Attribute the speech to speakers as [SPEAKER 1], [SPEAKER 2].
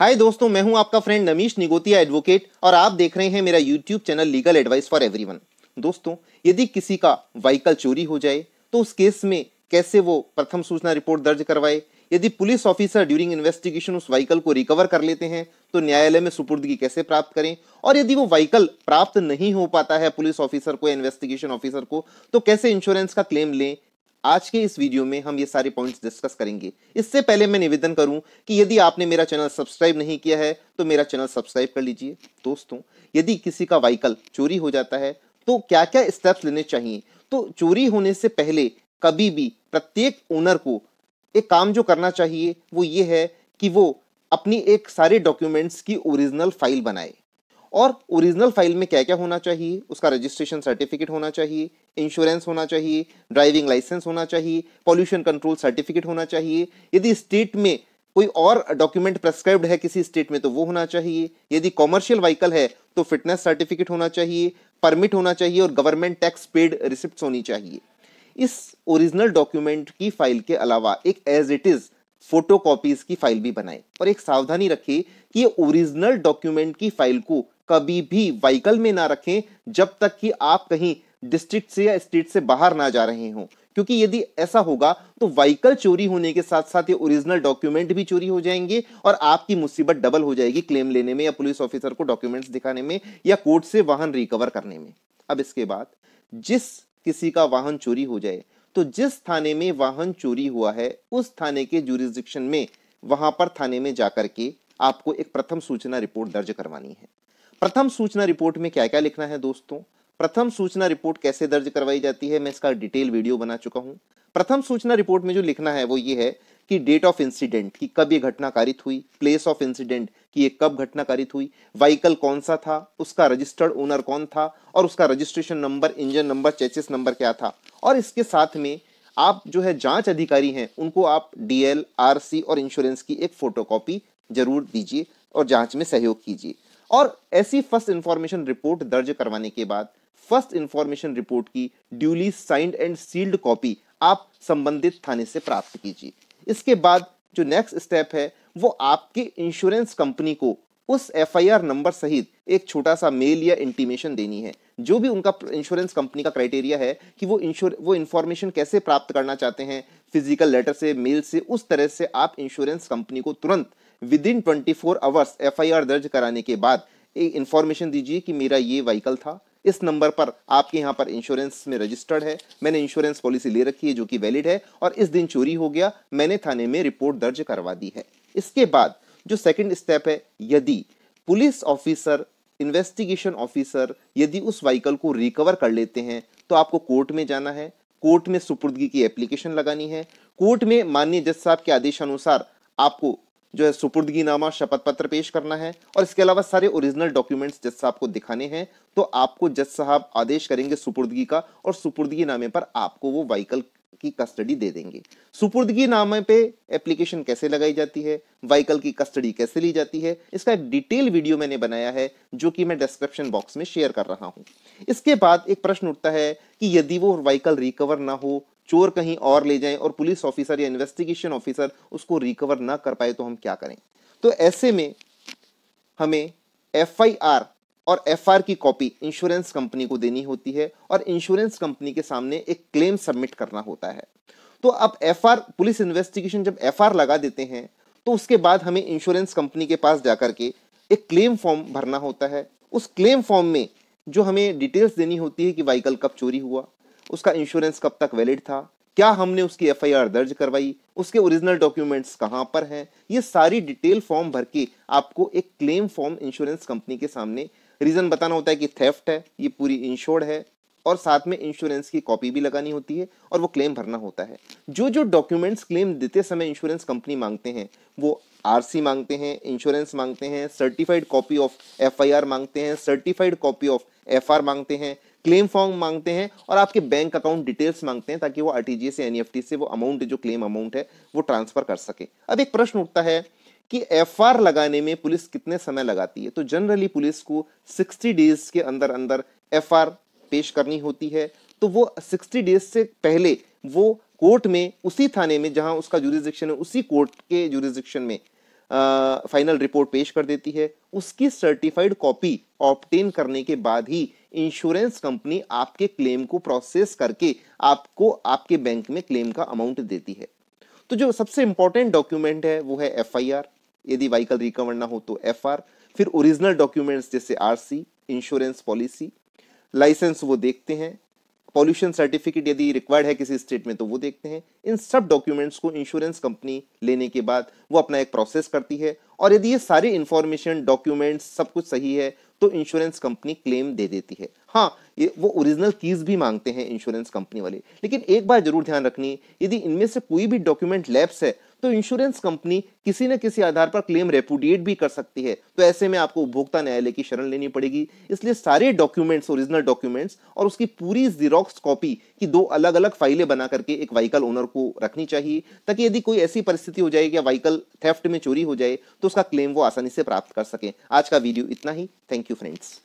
[SPEAKER 1] हाय दोस्तों, मैं हूँ आपका फ्रेंड नमीश निगोतिया एडवोकेट और आप देख रहे हैं मेरा YouTube channel legal advice for everyone दोस्तों, यदि किसी का व्हीकल चोरी हो जाए तो उस केस में कैसे वो प्रथम सूचना रिपोर्ट दर्ज करवाए? यदि पुलिस ऑफिसर ड्यूरिंग इन्वेस्टिगेशन उस व्हीकल को रिकवर कर लेते हैं तो न्यायालय में सुपुर्दगी कैसे प्राप्त करें? और यदि वो व्हीकल प्राप्त नहीं हो पाता है पुलिस ऑफिसर को इन्वेस्टिगेशन ऑफिसर को तो कैसे इंश्योरेंस का क्लेम लें? आज के इस वीडियो में हम ये सारे पॉइंट्स डिस्कस करेंगे। इससे पहले मैं निवेदन करूँ कि यदि आपने मेरा चैनल सब्सक्राइब नहीं किया है तो मेरा चैनल सब्सक्राइब कर लीजिए। दोस्तों, यदि किसी का व्हीकल चोरी हो जाता है तो क्या क्या स्टेप्स लेने चाहिए? तो चोरी होने से पहले कभी भी प्रत्येक ओनर को एक काम जो करना चाहिए, वो ये है कि वो अपनी एक सारे डॉक्यूमेंट्स की ओरिजिनल फ़ाइल बनाए। और ओरिजिनल फ़ाइल में क्या क्या होना चाहिए? उसका रजिस्ट्रेशन सर्टिफिकेट होना चाहिए इंश्योरेंस होना चाहिए ड्राइविंग लाइसेंस होना चाहिए पॉल्यूशन कंट्रोल सर्टिफिकेट होना चाहिए। यदि स्टेट में कोई और डॉक्यूमेंट प्रेस्क्राइब्ड है किसी स्टेट में तो वो होना चाहिए। यदि कॉमर्शियल व्हीकल है तो फिटनेस सर्टिफिकेट होना चाहिए परमिट होना चाहिए और गवर्नमेंट टैक्स पेड रिसिप्ट होनी चाहिए। इस ओरिजिनल डॉक्यूमेंट की फ़ाइल के अलावा एक एज इट इज़ फ़ोटो की फ़ाइल भी बनाए। और एक सावधानी रखिए कि ये ओरिजिनल डॉक्यूमेंट की फ़ाइल को कभी भी व्हीकल में ना रखें जब तक कि आप कहीं डिस्ट्रिक्ट से या स्टेट से बाहर ना जा रहे हों। क्योंकि यदि ऐसा होगा तो व्हीकल चोरी होने के साथ साथ ये ओरिजिनल डॉक्यूमेंट भी चोरी हो जाएँगे और आपकी मुसीबत डबल हो जाएगी क्लेम लेने में या पुलिस ऑफिसर को डॉक्यूमेंट्स दिखाने में या कोर्ट से वाहन रिकवर करने में। अब इसके बाद, जिस किसी का वाहन चोरी हो जाए तो जिस थाने में वाहन चोरी हुआ है, उस थाने के जुरिस्डिक्शन में, वहाँ पर थाने में जाकर के आपको एक प्रथम सूचना रिपोर्ट दर्ज करवानी है। प्रथम सूचना रिपोर्ट में क्या क्या लिखना है दोस्तों? प्रथम सूचना रिपोर्ट कैसे दर्ज करवाई जाती है? मैं इसका डिटेल वीडियो बना चुका हूँ। प्रथम सूचना रिपोर्ट में जो लिखना है वो ये है कि डेट ऑफ़ इंसिडेंट की कब ये घटना कारित हुई प्लेस ऑफ़ इंसिडेंट की ये कब घटना कारित हुई व्हीकल कौन सा था, उसका रजिस्टर्ड ओनर कौन था, और उसका registration number engine number chassis number क्या था। और इसके साथ में आप जो है जाँच अधिकारी हैं, उनको आप डीएल आरसी और इंश्योरेंस की एक फोटोकॉपी ज़रूर दीजिए और जाँच में सहयोग कीजिए। और ऐसी फ़र्स्ट इंफॉर्मेशन रिपोर्ट दर्ज करवाने के बाद फ़र्स्ट इंफॉर्मेशन रिपोर्ट की duly signed and sealed copy आप संबंधित थाने से प्राप्त कीजिए। इसके बाद जो नेक्स्ट स्टेप है, वो आपके इंश्योरेंस कंपनी को उस एफआईआर नंबर सहित एक छोटा सा मेल या इंटीमेशन देनी है। जो भी उनका इंश्योरेंस कंपनी का क्राइटेरिया है कि वो इंश्योर वो इंफॉर्मेशन कैसे प्राप्त करना चाहते हैं फ़िज़िकल लेटर से मेल से, उस तरह से आप इंश्योरेंस कंपनी को तुरंत within twenty four hours FIR दर्ज कराने के बाद एक इंफॉर्मेशन दीजिए कि मेरा ये व्हीकल था। इस नंबर पर आपके यहाँ पर इंश्योरेंस में रजिस्टर्ड है। मैंने इंश्योरेंस पॉलिसी ले रखी है जो कि वैलिड है और इस दिन चोरी हो गया। मैंने थाने में रिपोर्ट दर्ज करवा दी है। इसके बाद जो सेकंड स्टेप है, यदि पुलिस ऑफिसर इन्वेस्टिगेशन ऑफिसर यदि उस व्हीकल को रिकवर कर लेते हैं तो आपको कोर्ट में जाना है। कोर्ट में सुपुर्दगी की एप्लीकेशन लगानी है। कोर्ट में माननीय जज साहब के आदेश अनुसार आपको जो है सुपुर्दगी नामा शपथ पत्र पेश करना है और इसके अलावा सारे ओरिजिनल डॉक्यूमेंट्स जज साहब को दिखाने हैं तो आपको जज साहब आदेश करेंगे सुपुर्दगी का और सुपुर्दगी नामे पर आपको वो व्हीकल की कस्टडी दे देंगे। सुपुर्दगी नामे पे एप्लीकेशन कैसे लगाई जाती है, व्हीकल की कस्टडी कैसे ली जाती है, इसका एक डिटेल वीडियो मैंने बनाया है, जो कि मैं डिस्क्रिप्शन बॉक्स में शेयर कर रहा हूँ। इसके बाद एक प्रश्न उठता है कि यदि वो व्हीकल रिकवर ना हो चोर कहीं और ले जाएँ और पुलिस ऑफिसर या इन्वेस्टिगेशन ऑफिसर उसको रिकवर ना कर पाए तो हम क्या करें? तो ऐसे में हमें एफआईआर और एफ़ की कॉपी इंश्योरेंस कंपनी को देनी होती है और इंश्योरेंस कंपनी के सामने एक क्लेम सबमिट करना होता है। तो अब एफ़ पुलिस इन्वेस्टिगेशन जब एफ़ लगा देते हैं तो उसके बाद हमें इंश्योरेंस कंपनी के पास जाकर के एक क्लेम फॉर्म भरना होता है। उस क्लेम फॉर्म में जो हमें डिटेल्स देनी होती है कि व्हीकल कब चोरी हुआ उसका इंश्योरेंस कब तक वैलिड था? क्या हमने उसकी एफआईआर दर्ज करवाई? उसके ओरिजिनल डॉक्यूमेंट्स कहाँ पर हैं? ये सारी डिटेल फॉर्म भर के आपको एक क्लेम फॉर्म इंश्योरेंस कंपनी के सामने रीजन बताना होता है कि थेफ्ट है, ये पूरी इंश्योर्ड है और साथ में इंश्योरेंस की कॉपी भी लगानी होती है और वो क्लेम भरना होता है। जो जो डॉक्यूमेंट्स क्लेम देते समय इंश्योरेंस कंपनी मांगते हैं, वो आरसी मांगते हैं इंश्योरेंस मांगते हैं सर्टिफाइड कॉपी ऑफ़ एफआईआर मांगते हैं सर्टिफाइड कॉपी ऑफ़ एफआर मांगते हैं क्लेम फॉर्म मांगते हैं और आपके बैंक अकाउंट डिटेल्स मांगते हैं ताकि वो आरटीजीएस या एनईएफटी से वो अमाउंट जो क्लेम अमाउंट है, वो ट्रांसफ़र कर सके। अब एक प्रश्न उठता है कि एफआर लगाने में पुलिस कितने समय लगाती है? तो जनरली पुलिस को 60 डेज़ के अंदर अंदर एफआर पेश करनी होती है। तो वो 60 डेज़ से पहले वो कोर्ट में, उसी थाने में जहाँ उसका जुरिस्डिक्शन है, उसी कोर्ट के जुरिस्डिक्शन में फाइनल रिपोर्ट पेश कर देती है। उसकी सर्टिफाइड कॉपी ऑप्टेन करने के बाद ही इंश्योरेंस कंपनी आपके क्लेम को प्रोसेस करके आपको आपके बैंक में क्लेम का अमाउंट देती है। तो जो सबसे इंपॉर्टेंट डॉक्यूमेंट है, वो है एफआईआर यदि व्हीकल रिकवर ना हो तो एफ़ फिर ओरिजिनल डॉक्यूमेंट्स जैसे आरसी इंश्योरेंस पॉलिसी लाइसेंस वो देखते हैं। पॉल्यूशन सर्टिफिकेट यदि रिक्वायर्ड है किसी स्टेट में तो वो देखते हैं। इन सब डॉक्यूमेंट्स को इंश्योरेंस कंपनी लेने के बाद वो अपना एक प्रोसेस करती है। और यदि ये सारे इंफॉर्मेशन डॉक्यूमेंट्स सब कुछ सही है तो इंश्योरेंस कंपनी क्लेम दे देती है। हाँ ये वो ओरिजिनल कीज भी मांगते हैं इंश्योरेंस कंपनी वाले। लेकिन एक बार ज़रूर ध्यान रखनी, यदि इनमें से कोई भी डॉक्यूमेंट लैप्स है तो इंश्योरेंस कंपनी किसी न किसी आधार पर क्लेम रेपुडिएट भी कर सकती है। तो ऐसे में आपको उपभोक्ता न्यायालय की शरण लेनी पड़ेगी। इसलिए सारे डॉक्यूमेंट्स ओरिजिनल डॉक्यूमेंट्स और उसकी पूरी जीरोक्स कॉपी की दो अलग अलग फाइलें बना करके एक व्हीकल ओनर को रखनी चाहिए, ताकि यदि कोई ऐसी परिस्थिति हो जाए कि व्हीकल थेफ्ट में चोरी हो जाए तो उसका क्लेम वो आसानी से प्राप्त कर सके। आज का वीडियो इतना ही। Thank you friends